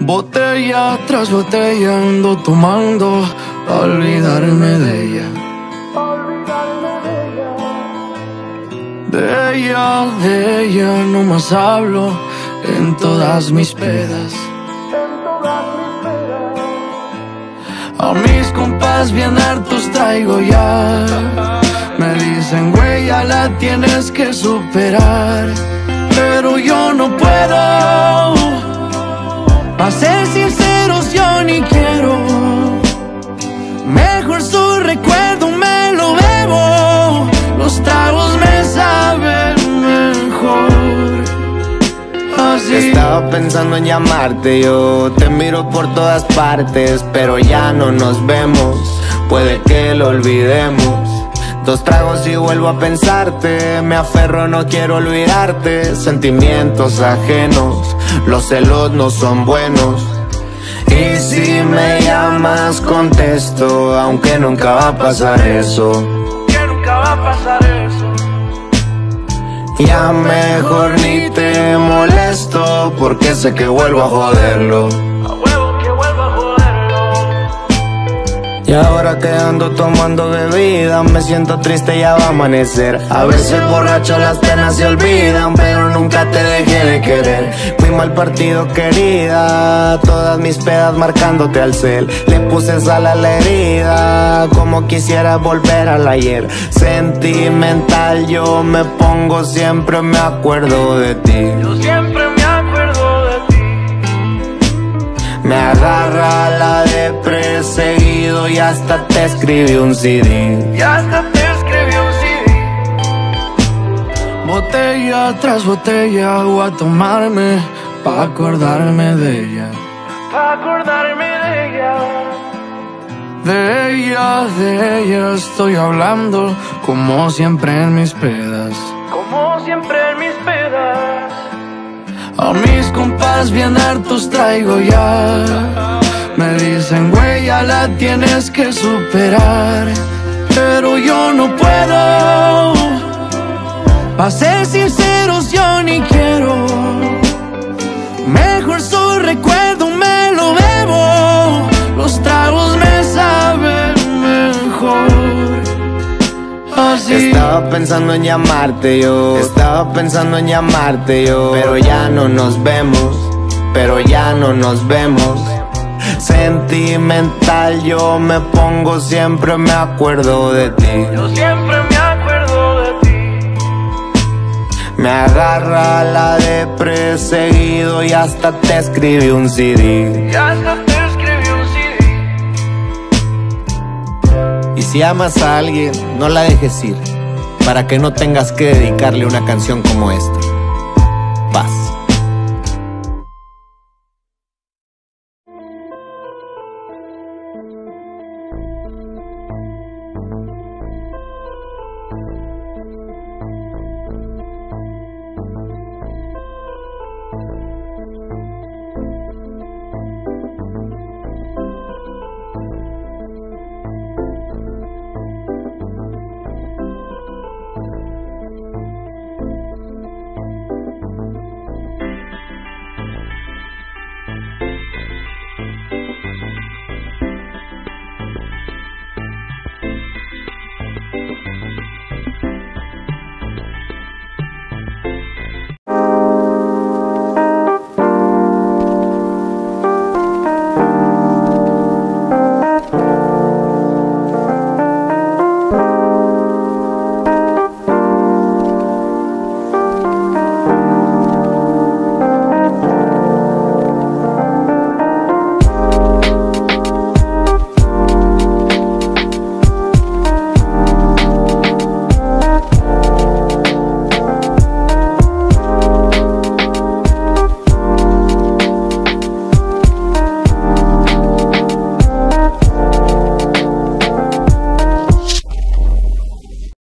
Botella tras botella ando tomando a olvidarme de ella. De ella, de ella no más hablo en todas mis pedas. A mis compas bien hartos traigo ya. Me dicen, güey, ya la tienes que superar. Pero yo no puedo. A ser sinceros, yo ni quiero. Mejor su recuerdo me lo bebo. Los tragos me saben mejor. Así. Estaba pensando en llamarte, yo te miro por todas partes, pero ya no nos vemos, puede que lo olvidemos. Dos tragos y vuelvo a pensarte, me aferro, no quiero olvidarte, sentimientos ajenos, los celos no son buenos. Y si me llamas contesto, aunque nunca va a pasar eso. Que nunca va a pasar eso. Ya mejor ni te molesto porque sé que vuelvo a joderlo. Ahora que ando tomando bebida me siento triste ya va a amanecer. A veces borracho las penas se olvidan, pero nunca te dejé de querer. Fui mal partido querida, todas mis pedas marcándote al cel. Le puse sal a la herida, como quisiera volver al ayer. Sentimental yo me pongo siempre me acuerdo de ti. De perseguido y hasta te escribí un CD. Y hasta te escribí un CD. Botella tras botella voy a tomarme pa' acordarme de ella. Pa' acordarme de ella. De ella, de ella estoy hablando como siempre en mis pedas. Como siempre en mis pedas. A mis compas bien hartos traigo ya. Me dicen, güey, ya la tienes que superar. Pero yo no puedo. Pa' ser sinceros, yo ni quiero. Mejor su recuerdo me lo bebo. Los tragos me saben mejor. Así. Estaba pensando en llamarte yo, estaba pensando en llamarte yo, pero ya no nos vemos, pero ya no nos vemos. Sentimental yo me pongo siempre me acuerdo de ti. Yo siempre me acuerdo de ti. Me agarra la de perseguido y hasta te escribí un CD. Y hasta te escribí un CD. Y si amas a alguien, no la dejes ir, para que no tengas que dedicarle una canción como esta. Paz.